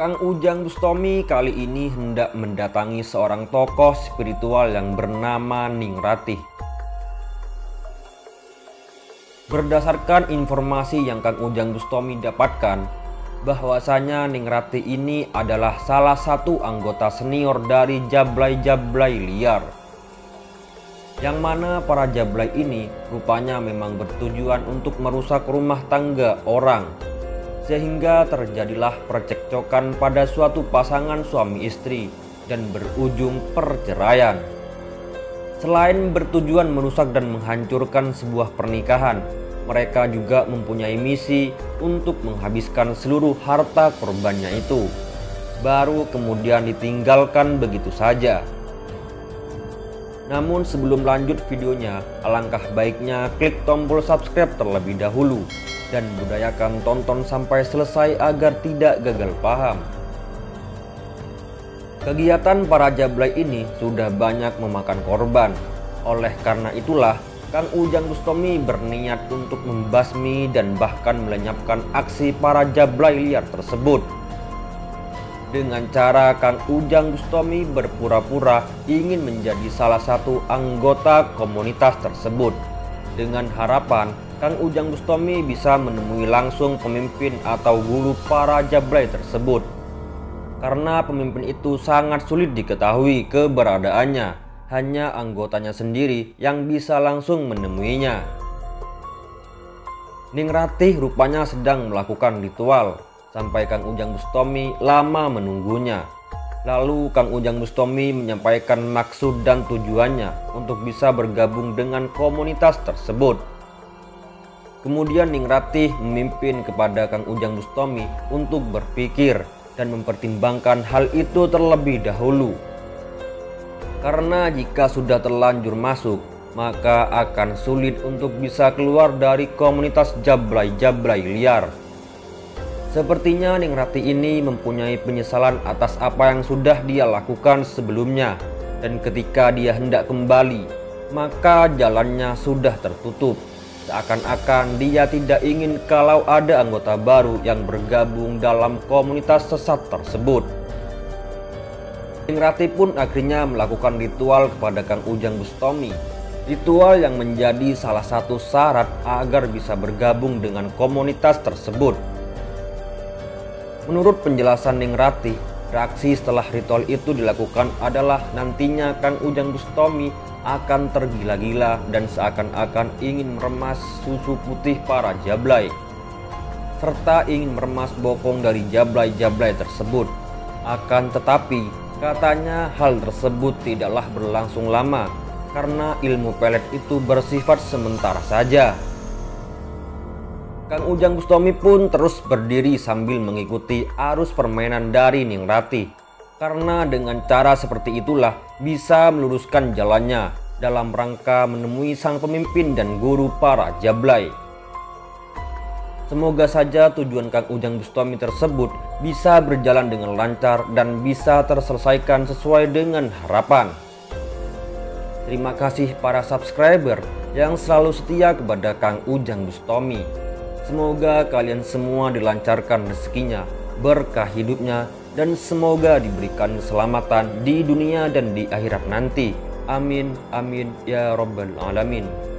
Kang Ujang Bustomi kali ini hendak mendatangi seorang tokoh spiritual yang bernama Ningratih. Berdasarkan informasi yang Kang Ujang Bustomi dapatkan, bahwasanya Ningratih ini adalah salah satu anggota senior dari Jablay-Jablay liar. Yang mana para Jablay ini rupanya memang bertujuan untuk merusak rumah tangga orang sehingga terjadilah percekcokan pada suatu pasangan suami istri dan berujung perceraian. Selain bertujuan merusak dan menghancurkan sebuah pernikahan, mereka juga mempunyai misi untuk menghabiskan seluruh harta korbannya itu. Baru kemudian ditinggalkan begitu saja. Namun sebelum lanjut videonya, alangkah baiknya klik tombol subscribe terlebih dahulu dan budayakan tonton sampai selesai agar tidak gagal paham. Kegiatan para jablay ini sudah banyak memakan korban. Oleh karena itulah, Kang Ujang Bustomi berniat untuk membasmi dan bahkan melenyapkan aksi para jablay liar tersebut. Dengan cara Kang Ujang Bustomi berpura-pura ingin menjadi salah satu anggota komunitas tersebut dengan harapan Kang Ujang Bustomi bisa menemui langsung pemimpin atau guru para jablay tersebut. Karena pemimpin itu sangat sulit diketahui keberadaannya, hanya anggotanya sendiri yang bisa langsung menemuinya. Ningratih rupanya sedang melakukan ritual, sampai Kang Ujang Bustomi lama menunggunya. Lalu Kang Ujang Bustomi menyampaikan maksud dan tujuannya untuk bisa bergabung dengan komunitas tersebut. Kemudian Ningratih memimpin kepada Kang Ujang Bustomi untuk berpikir dan mempertimbangkan hal itu terlebih dahulu. Karena jika sudah terlanjur masuk, maka akan sulit untuk bisa keluar dari komunitas jablay-jablay liar. Sepertinya Ningratih ini mempunyai penyesalan atas apa yang sudah dia lakukan sebelumnya dan ketika dia hendak kembali, maka jalannya sudah tertutup. Seakan-akan dia tidak ingin kalau ada anggota baru yang bergabung dalam komunitas sesat tersebut. Ingrati pun akhirnya melakukan ritual kepada Kang Ujang Bustomi. Ritual yang menjadi salah satu syarat agar bisa bergabung dengan komunitas tersebut. Menurut penjelasan Ningrati, reaksi setelah ritual itu dilakukan adalah nantinya Kang Ujang Bustomi akan tergila-gila dan seakan-akan ingin meremas susu putih para jablay serta ingin meremas bokong dari jablay-jablay tersebut. Akan tetapi, katanya hal tersebut tidaklah berlangsung lama karena ilmu pelet itu bersifat sementara saja. Kang Ujang Bustomi pun terus berdiri sambil mengikuti arus permainan dari Ningrati karena dengan cara seperti itulah bisa meluruskan jalannya dalam rangka menemui sang pemimpin dan guru para jablay. Semoga saja tujuan Kang Ujang Bustomi tersebut bisa berjalan dengan lancar dan bisa terselesaikan sesuai dengan harapan. Terima kasih para subscriber yang selalu setia kepada Kang Ujang Bustomi. Semoga kalian semua dilancarkan rezekinya, berkah hidupnya, dan semoga diberikan keselamatan di dunia dan di akhirat nanti. Amin, amin, ya Rabbal 'Alamin.